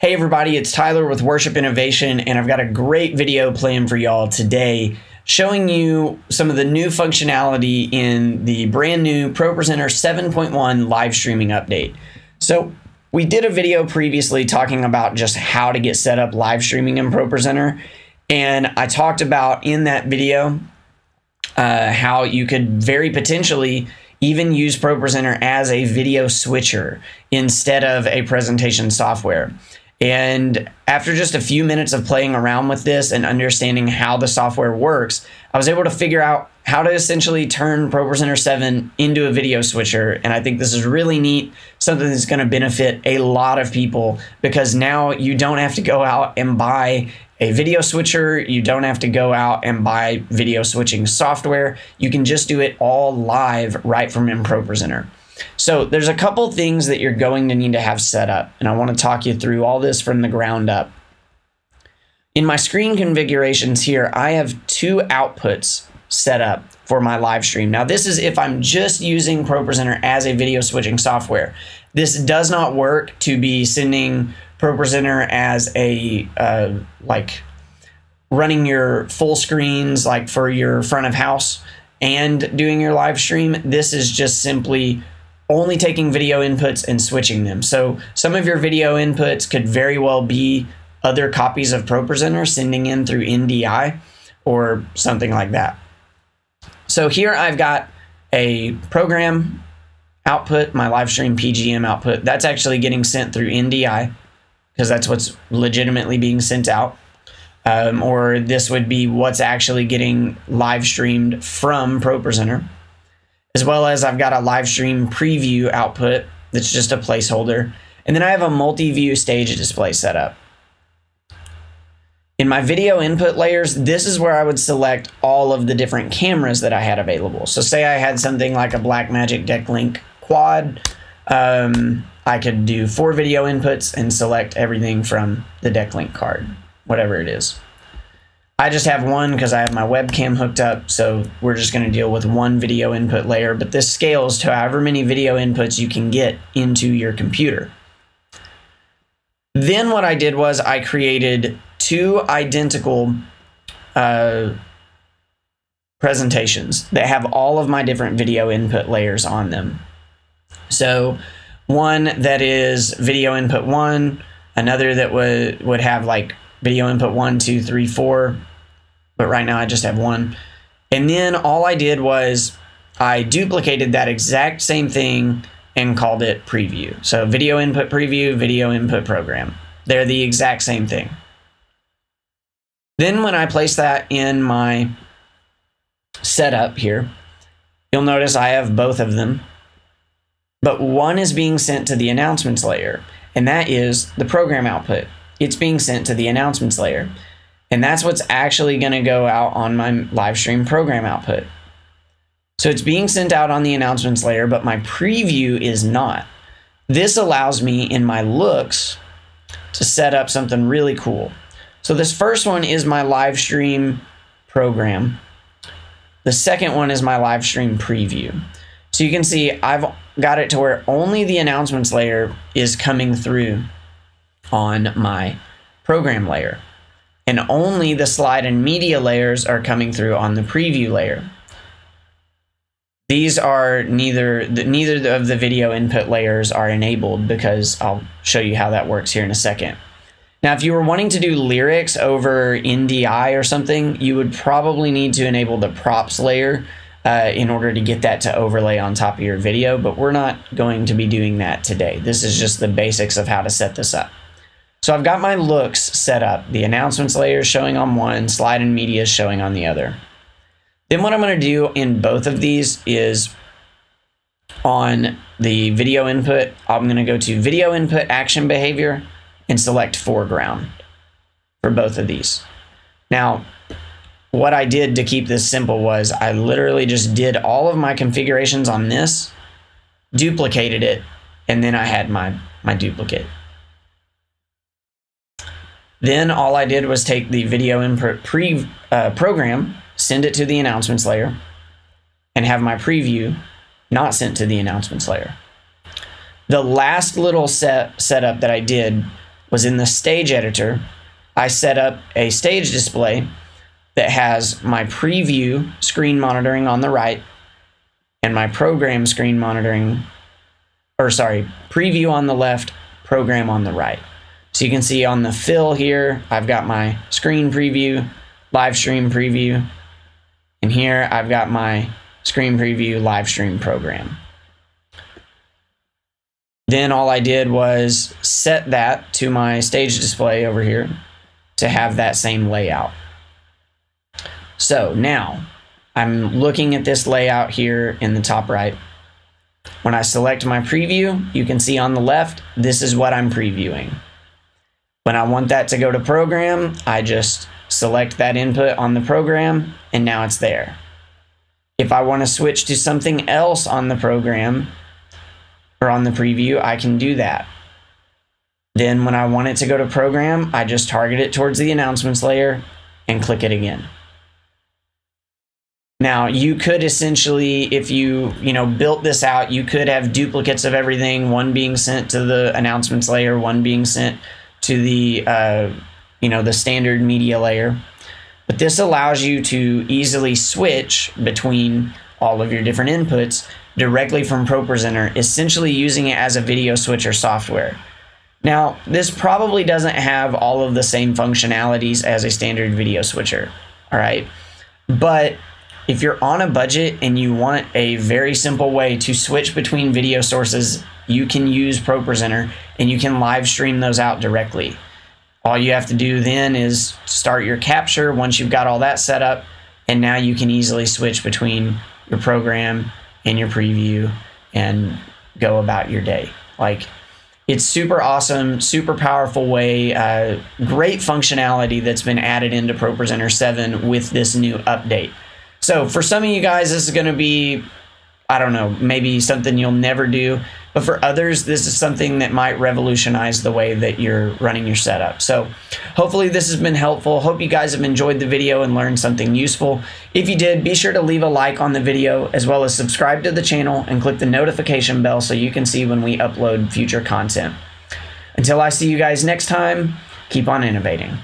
Hey everybody, it's Tyler with Worship Innovation, and I've got a great video planned for y'all today showing you some of the new functionality in the brand new ProPresenter 7.1 live streaming update. So we did a video previously talking about just how to get set up live streaming in ProPresenter, and I talked about in that video uh, how you could very potentially even use ProPresenter as a video switcher instead of a presentation software. And after just a few minutes of playing around with this and understanding how the software works, I was able to figure out how to essentially turn ProPresenter 7 into a video switcher. And I think this is really neat, something that's going to benefit a lot of people because now you don't have to go out and buy a video switcher. You don't have to go out and buy video switching software. You can just do it all live right from in ProPresenter. So there's a couple things that you're going to need to have set up, and I want to talk you through all this from the ground up. In my screen configurations here, I have two outputs set up for my live stream. Now, this is if I'm just using ProPresenter as a video switching software. This does not work to be sending ProPresenter as a, uh, like, running your full screens, like for your front of house and doing your live stream. This is just simply only taking video inputs and switching them. So some of your video inputs could very well be other copies of ProPresenter sending in through NDI or something like that. So here I've got a program output, my live stream PGM output. That's actually getting sent through NDI because that's what's legitimately being sent out. Um, or this would be what's actually getting live streamed from ProPresenter as well as I've got a live stream preview output that's just a placeholder. And then I have a multi-view stage display set up. In my video input layers, this is where I would select all of the different cameras that I had available. So say I had something like a Blackmagic DeckLink quad, um, I could do four video inputs and select everything from the DeckLink card, whatever it is. I just have one because I have my webcam hooked up, so we're just going to deal with one video input layer, but this scales to however many video inputs you can get into your computer. Then what I did was I created two identical uh, presentations that have all of my different video input layers on them. So one that is video input one, another that would would have like video input one, two, three, four, but right now I just have one. And then all I did was I duplicated that exact same thing and called it preview. So video input preview, video input program. They're the exact same thing. Then when I place that in my setup here, you'll notice I have both of them. But one is being sent to the announcements layer, and that is the program output. It's being sent to the announcements layer. And that's what's actually going to go out on my live stream program output. So it's being sent out on the announcements layer, but my preview is not. This allows me in my looks to set up something really cool. So this first one is my live stream program. The second one is my live stream preview. So you can see I've got it to where only the announcements layer is coming through on my program layer and only the slide and media layers are coming through on the preview layer. These are neither neither of the video input layers are enabled because I'll show you how that works here in a second. Now, if you were wanting to do lyrics over NDI or something, you would probably need to enable the props layer uh, in order to get that to overlay on top of your video, but we're not going to be doing that today. This is just the basics of how to set this up. So I've got my looks set up. The announcements layer showing on one, slide and media is showing on the other. Then what I'm going to do in both of these is on the video input, I'm going to go to video input action behavior and select foreground for both of these. Now, what I did to keep this simple was I literally just did all of my configurations on this, duplicated it, and then I had my, my duplicate. Then all I did was take the video input pre uh, program, send it to the announcements layer, and have my preview not sent to the announcements layer. The last little set setup that I did was in the stage editor, I set up a stage display that has my preview screen monitoring on the right and my program screen monitoring, or sorry, preview on the left, program on the right. So you can see on the fill here, I've got my screen preview, live stream preview, and here I've got my screen preview live stream program. Then all I did was set that to my stage display over here to have that same layout. So now I'm looking at this layout here in the top right. When I select my preview, you can see on the left, this is what I'm previewing. When I want that to go to program, I just select that input on the program and now it's there. If I want to switch to something else on the program or on the preview, I can do that. Then when I want it to go to program, I just target it towards the announcements layer and click it again. Now, you could essentially, if you, you know, built this out, you could have duplicates of everything, one being sent to the announcements layer, one being sent to the, uh, you know, the standard media layer. But this allows you to easily switch between all of your different inputs directly from ProPresenter, essentially using it as a video switcher software. Now, this probably doesn't have all of the same functionalities as a standard video switcher, all right? But if you're on a budget and you want a very simple way to switch between video sources, you can use ProPresenter and you can live stream those out directly. All you have to do then is start your capture once you've got all that set up, and now you can easily switch between your program and your preview and go about your day. Like, it's super awesome, super powerful way, uh, great functionality that's been added into ProPresenter 7 with this new update. So for some of you guys, this is going to be, I don't know, maybe something you'll never do. But for others, this is something that might revolutionize the way that you're running your setup. So hopefully this has been helpful. Hope you guys have enjoyed the video and learned something useful. If you did, be sure to leave a like on the video as well as subscribe to the channel and click the notification bell so you can see when we upload future content. Until I see you guys next time, keep on innovating.